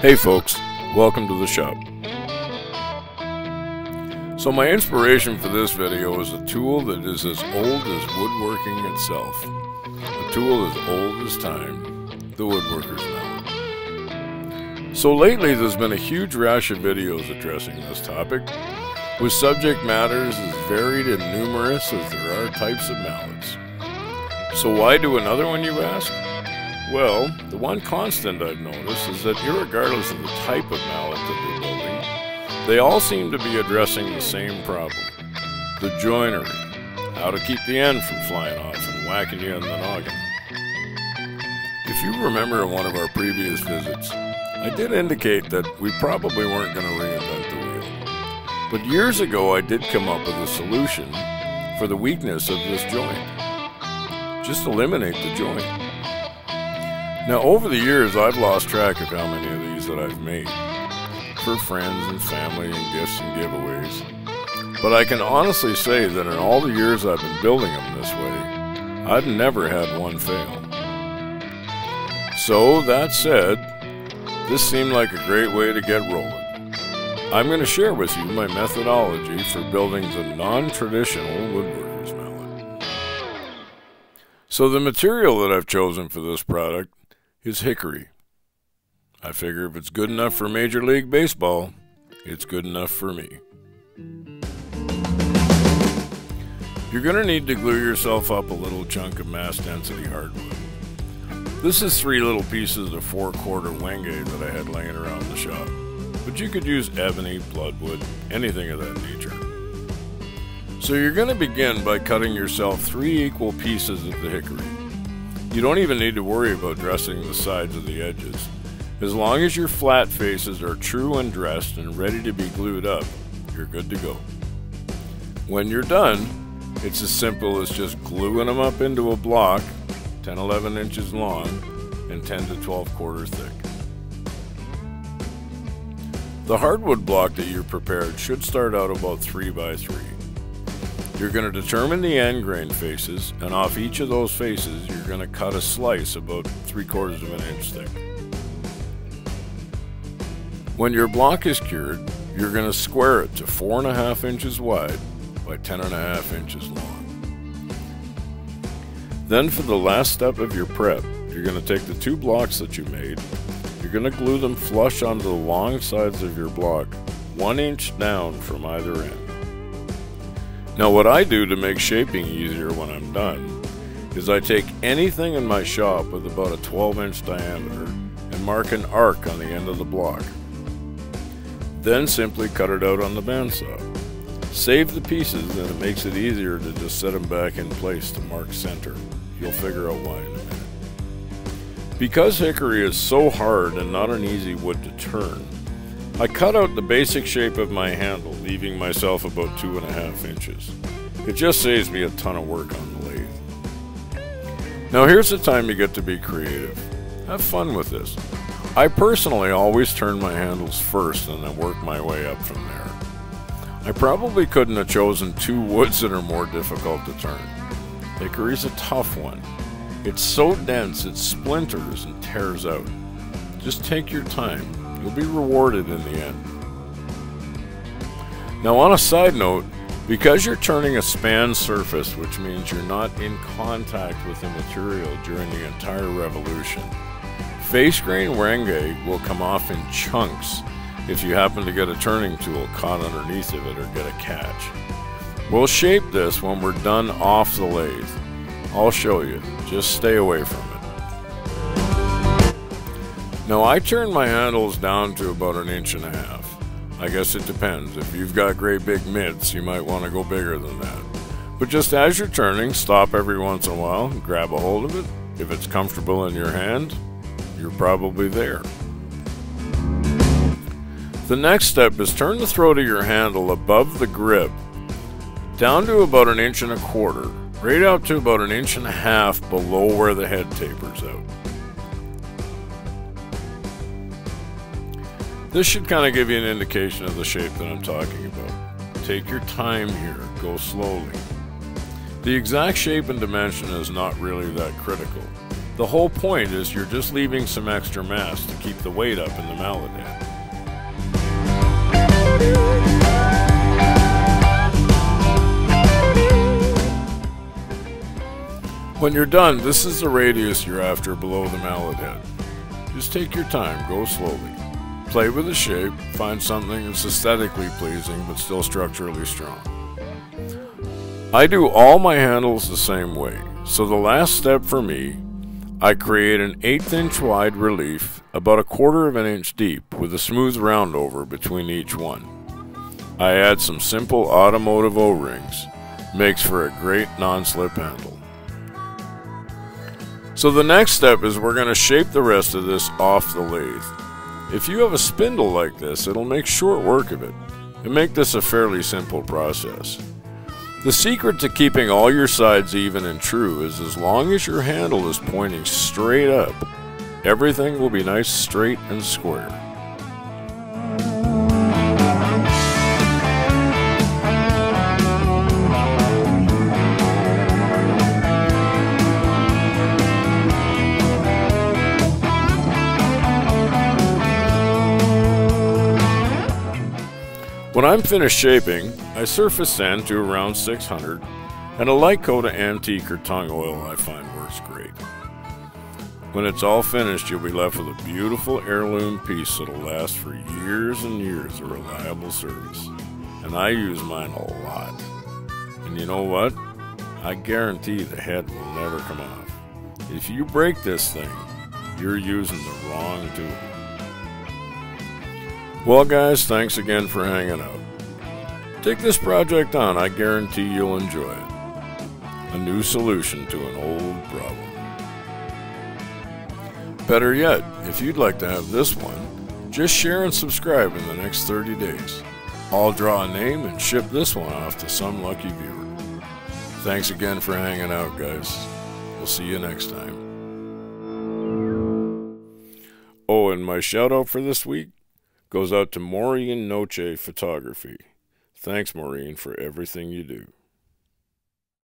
Hey folks, welcome to the shop. So my inspiration for this video is a tool that is as old as woodworking itself. A tool as old as time, the woodworker's mallet. So lately there's been a huge rash of videos addressing this topic, with subject matters as varied and numerous as there are types of mallets. So why do another one you ask? Well, the one constant I've noticed is that regardless of the type of mallet that they're building, they all seem to be addressing the same problem. The joinery. How to keep the end from flying off and whacking you in the noggin. If you remember in one of our previous visits, I did indicate that we probably weren't going to reinvent the wheel. But years ago I did come up with a solution for the weakness of this joint. Just eliminate the joint. Now, over the years, I've lost track of how many of these that I've made for friends and family and gifts and giveaways. But I can honestly say that in all the years I've been building them this way, I've never had one fail. So, that said, this seemed like a great way to get rolling. I'm going to share with you my methodology for building the non-traditional woodworker's mallet. So the material that I've chosen for this product is hickory. I figure if it's good enough for Major League Baseball, it's good enough for me. You're going to need to glue yourself up a little chunk of mass density hardwood. This is three little pieces of 4 quarter wenge that I had laying around the shop, but you could use ebony, bloodwood, anything of that nature. So you're going to begin by cutting yourself three equal pieces of the hickory. You don't even need to worry about dressing the sides of the edges. As long as your flat faces are true and dressed and ready to be glued up, you're good to go. When you're done, it's as simple as just gluing them up into a block 10 11 inches long and 10 to 12 quarters thick. The hardwood block that you prepared should start out about 3 by 3. You're going to determine the end grain faces, and off each of those faces, you're going to cut a slice about 3 quarters of an inch thick. When your block is cured, you're going to square it to 4.5 inches wide by 10.5 inches long. Then for the last step of your prep, you're going to take the two blocks that you made, you're going to glue them flush onto the long sides of your block, one inch down from either end. Now what I do to make shaping easier when I'm done is I take anything in my shop with about a 12 inch diameter and mark an arc on the end of the block. Then simply cut it out on the bandsaw. Save the pieces and it makes it easier to just set them back in place to mark center. You'll figure out why in a minute. Because hickory is so hard and not an easy wood to turn, I cut out the basic shape of my handle, leaving myself about two and a half inches. It just saves me a ton of work on the lathe. Now here's the time you get to be creative. Have fun with this. I personally always turn my handles first and then work my way up from there. I probably couldn't have chosen two woods that are more difficult to turn. Hickory's a tough one. It's so dense it splinters and tears out. Just take your time You'll be rewarded in the end. Now on a side note, because you're turning a span surface, which means you're not in contact with the material during the entire revolution, face grain wenge will come off in chunks if you happen to get a turning tool caught underneath of it or get a catch. We'll shape this when we're done off the lathe. I'll show you. Just stay away from it. Now I turn my handles down to about an inch and a half. I guess it depends. If you've got great big mitts, you might want to go bigger than that. But just as you're turning, stop every once in a while and grab a hold of it. If it's comfortable in your hand, you're probably there. The next step is turn the throat of your handle above the grip down to about an inch and a quarter, right out to about an inch and a half below where the head tapers out. This should kind of give you an indication of the shape that I'm talking about. Take your time here, go slowly. The exact shape and dimension is not really that critical. The whole point is you're just leaving some extra mass to keep the weight up in the mallet head. When you're done, this is the radius you're after below the mallet head. Just take your time, go slowly. Play with the shape, find something that's aesthetically pleasing but still structurally strong. I do all my handles the same way, so the last step for me, I create an eighth inch wide relief about a quarter of an inch deep with a smooth round over between each one. I add some simple automotive O-rings, makes for a great non-slip handle. So the next step is we're going to shape the rest of this off the lathe. If you have a spindle like this, it'll make short work of it and make this a fairly simple process. The secret to keeping all your sides even and true is as long as your handle is pointing straight up, everything will be nice straight and square. When I'm finished shaping, I surface sand to around 600 and a light coat of antique or tung oil I find works great. When it's all finished, you'll be left with a beautiful heirloom piece that'll last for years and years of reliable service. And I use mine a lot. And you know what? I guarantee the head will never come off. If you break this thing, you're using the wrong tool. Well, guys, thanks again for hanging out. Take this project on, I guarantee you'll enjoy it. A new solution to an old problem. Better yet, if you'd like to have this one, just share and subscribe in the next 30 days. I'll draw a name and ship this one off to some lucky viewer. Thanks again for hanging out, guys. We'll see you next time. Oh, and my shout out for this week goes out to Maureen Noche Photography. Thanks, Maureen, for everything you do.